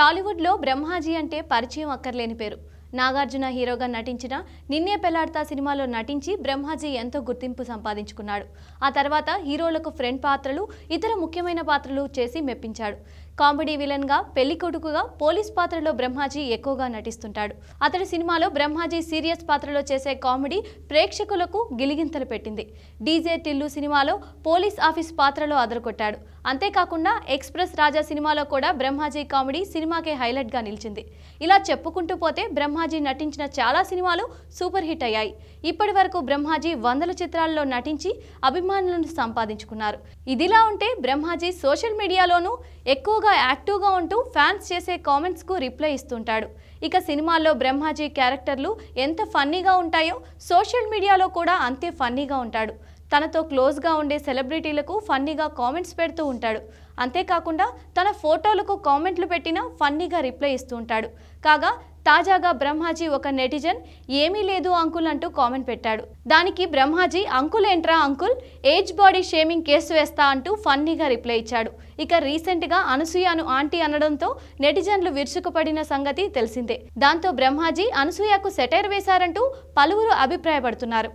టాలీవుడ్లో బ్రహ్మాజీ అంటే పరిచయం అక్కర్లేని పేరు. నాగార్జున హీరోగా నటించిన నిన్నే పెళ్ళాడతా సినిమాలో నటించి బ్రహ్మాజీ ఎంతో గుర్తింపు సంపాదించుకున్నాడు. ఆ తర్వాత హీరోలకు ఫ్రెండ్ పాత్రలు ఇతర ముఖ్యమైన పాత్రలు చేసి మెప్పించాడు. కామెడీ విలన్గా పెళ్ళి కొడుకుగా పోలీస్ పాత్రలో బ్రహ్మాజీ ఎక్కువగా నటిస్తుంటాడు. అతడి సినిమాలో బ్రహ్మాజీ సీరియస్ పాత్రలో చేసే కామెడీ ప్రేక్షకులకు గిలిగింతలు పెట్టింది. డీజే టిల్లు సినిమాలో పోలీస్ ఆఫీస్ పాత్రలో అదరకొట్టాడు అంతేకాకుండా ఎక్స్ప్రెస్ రాజా సినిమాలో కూడా బ్రహ్మాజీ కామెడీ సినిమాకే హైలైట్గా నిలిచింది. ఇలా చెప్పుకుంటూ పోతే బ్రహ్మాజీ నటించిన చాలా సినిమాలు సూపర్ హిట్ అయ్యాయి. ఇప్పటి వరకు బ్రహ్మాజీ వందల చిత్రాల్లో నటించి అభిమానులను సంపాదించుకున్నారు. ఇదిలా ఉంటే బ్రహ్మాజీ సోషల్ మీడియాలోనూ ఎక్కువగా యాక్టివ్గా ఉంటూ ఫ్యాన్స్ చేసే కామెంట్స్కు రిప్లై ఇస్తుంటాడు. ఇక సినిమాల్లో బ్రహ్మాజీ క్యారెక్టర్లు ఎంత ఫన్నీగా ఉంటాయో సోషల్ మీడియాలో కూడా అంతే ఫన్నీగా ఉంటాడు. తనతో క్లోజ్గా ఉండే సెలబ్రిటీలకు ఫన్నీగా కామెంట్స్ పెడుతూ ఉంటాడు. అంతేకాకుండా తన ఫోటోలకు కామెంట్లు పెట్టినా ఫన్నీగా రిప్లై ఇస్తూ ఉంటాడు. కాగా తాజాగా బ్రహ్మాజీ ఒక నెటిజన్ ఏమీ లేదు అంకుల్ అంటూ కామెంట్ పెట్టాడు. దానికి బ్రహ్మాజీ అంకుల్ ఏంట్రా uncle age body shaming case వేస్తా అంటూ ఫన్నీగా రిప్లై ఇచ్చాడు. ఇక రీసెంట్గా అనసూయను ఆంటీ అనడంతో నెటిజన్లు విరుచుకుపడిన సంగతి తెలిసిందే. దాంతో బ్రహ్మాజీ అనసూయకు సెటైర్ వేశారంటూ పలువురు అభిప్రాయపడుతున్నారు.